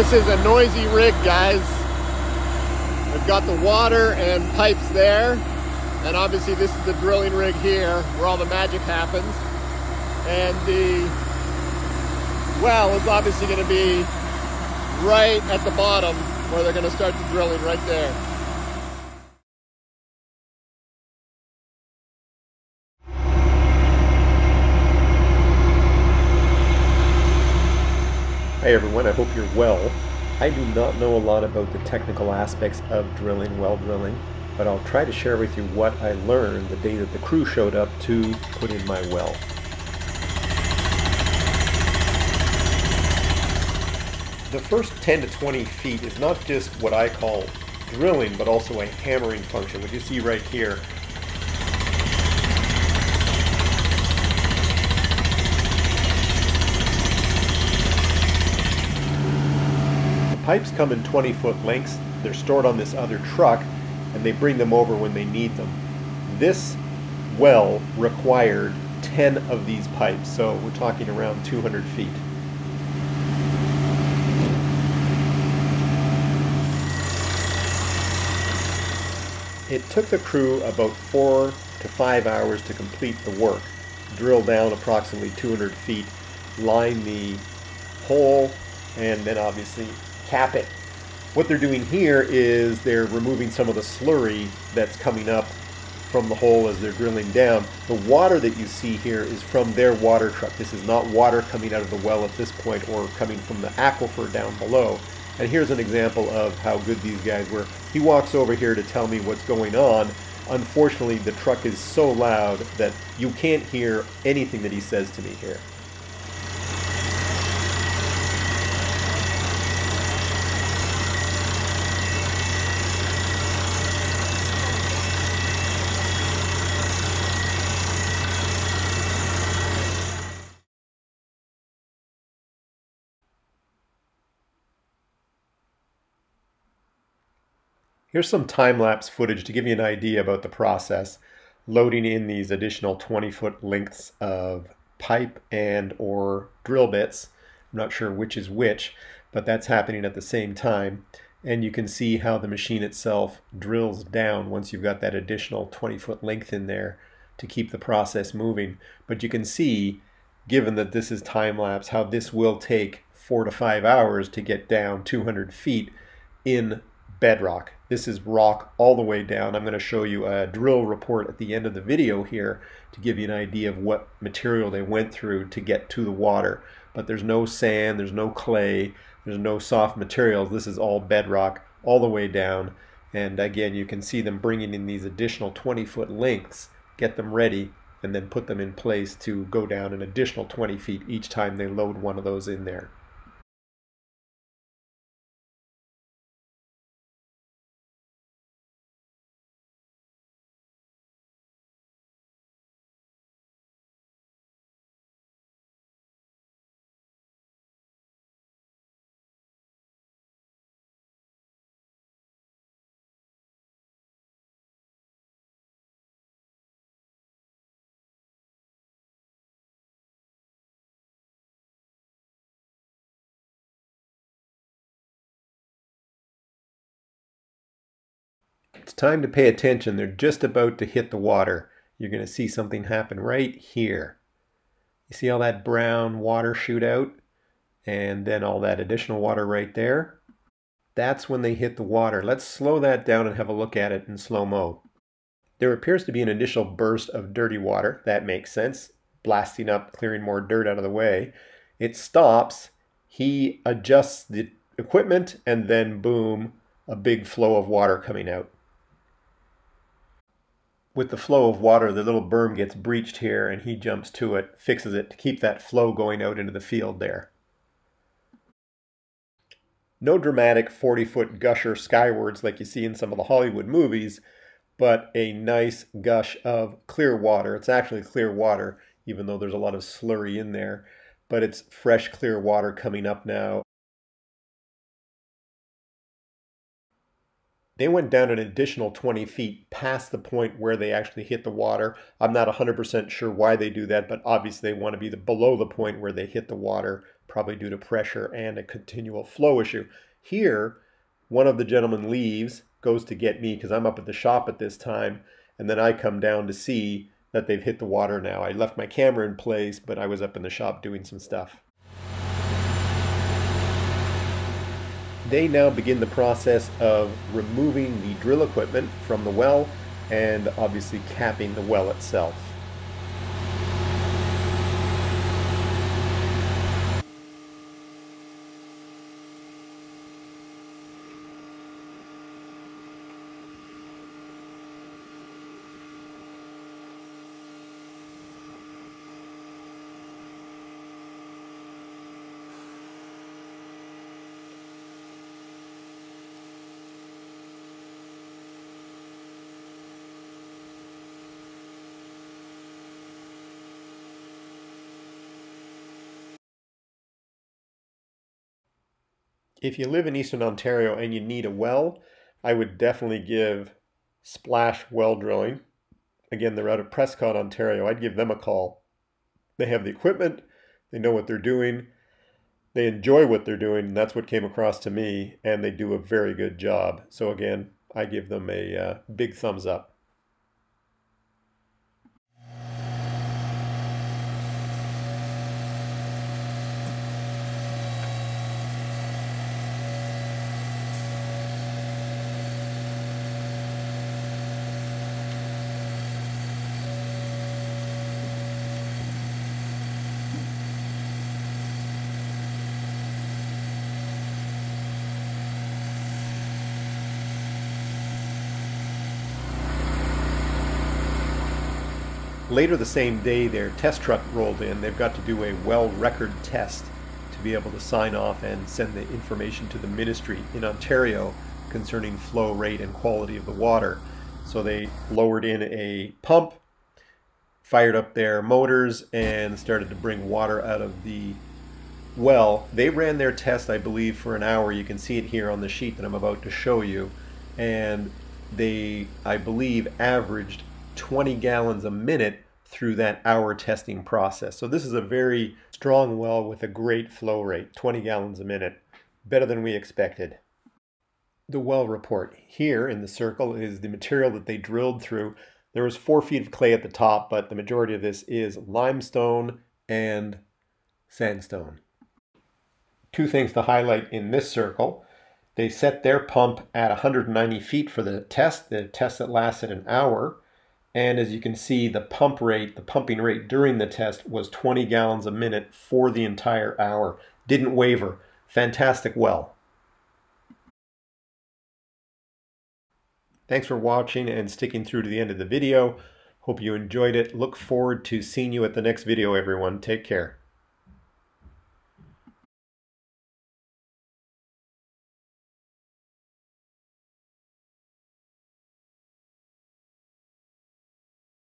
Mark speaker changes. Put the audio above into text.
Speaker 1: This is a noisy rig, guys. We've got the water and pipes there. And obviously this is the drilling rig here where all the magic happens. And the well is obviously going to be right at the bottom where they're going to start the drilling right there.
Speaker 2: Hey everyone, I hope you're well. I do not know a lot about the technical aspects of drilling, well drilling, but I'll try to share with you what I learned the day that the crew showed up to put in my well. The first 10 to 20 feet is not just what I call drilling, but also a hammering function, which you see right here. Pipes come in 20 foot lengths. They're stored on this other truck and they bring them over when they need them. This well required 10 of these pipes, so we're talking around 200 feet. It took the crew about four to five hours to complete the work. Drill down approximately 200 feet, line the hole, and then obviously cap it. What they're doing here is they're removing some of the slurry that's coming up from the hole as they're drilling down. The water that you see here is from their water truck. This is not water coming out of the well at this point or coming from the aquifer down below. And here's an example of how good these guys were. He walks over here to tell me what's going on. Unfortunately, the truck is so loud that you can't hear anything that he says to me here. Here's some time-lapse footage to give you an idea about the process. Loading in these additional 20-foot lengths of pipe and or drill bits. I'm not sure which is which, but that's happening at the same time. And you can see how the machine itself drills down once you've got that additional 20-foot length in there to keep the process moving. But you can see, given that this is time-lapse, how this will take four to five hours to get down 200 feet in bedrock. This is rock all the way down. I'm going to show you a drill report at the end of the video here to give you an idea of what material they went through to get to the water. But there's no sand, there's no clay, there's no soft materials. This is all bedrock all the way down. And again, you can see them bringing in these additional 20 foot lengths, get them ready, and then put them in place to go down an additional 20 feet each time they load one of those in there. It's time to pay attention. They're just about to hit the water. You're going to see something happen right here. You see all that brown water shoot out? And then all that additional water right there? That's when they hit the water. Let's slow that down and have a look at it in slow-mo. There appears to be an initial burst of dirty water. That makes sense. Blasting up, clearing more dirt out of the way. It stops. He adjusts the equipment and then boom, a big flow of water coming out with the flow of water, the little berm gets breached here and he jumps to it, fixes it to keep that flow going out into the field there. No dramatic 40 foot gusher skywards like you see in some of the Hollywood movies, but a nice gush of clear water. It's actually clear water, even though there's a lot of slurry in there, but it's fresh, clear water coming up now They went down an additional 20 feet past the point where they actually hit the water. I'm not 100% sure why they do that, but obviously they want to be the, below the point where they hit the water, probably due to pressure and a continual flow issue. Here, one of the gentlemen leaves, goes to get me because I'm up at the shop at this time, and then I come down to see that they've hit the water now. I left my camera in place, but I was up in the shop doing some stuff. They now begin the process of removing the drill equipment from the well and obviously capping the well itself. If you live in Eastern Ontario and you need a well, I would definitely give Splash Well Drilling. Again, they're out of Prescott, Ontario. I'd give them a call. They have the equipment, they know what they're doing, they enjoy what they're doing, and that's what came across to me, and they do a very good job. So, again, I give them a uh, big thumbs up. Later the same day, their test truck rolled in. They've got to do a well record test to be able to sign off and send the information to the ministry in Ontario concerning flow rate and quality of the water. So they lowered in a pump, fired up their motors, and started to bring water out of the well. They ran their test, I believe, for an hour. You can see it here on the sheet that I'm about to show you. And they, I believe, averaged 20 gallons a minute through that hour testing process. So this is a very strong well with a great flow rate, 20 gallons a minute, better than we expected. The well report here in the circle is the material that they drilled through. There was four feet of clay at the top, but the majority of this is limestone and sandstone. Two things to highlight in this circle. They set their pump at 190 feet for the test, the test that lasted an hour. And as you can see, the pump rate, the pumping rate during the test was 20 gallons a minute for the entire hour. Didn't waver. Fantastic well. Thanks for watching and sticking through to the end of the video. Hope you enjoyed it. Look forward to seeing you at the next video, everyone. Take care.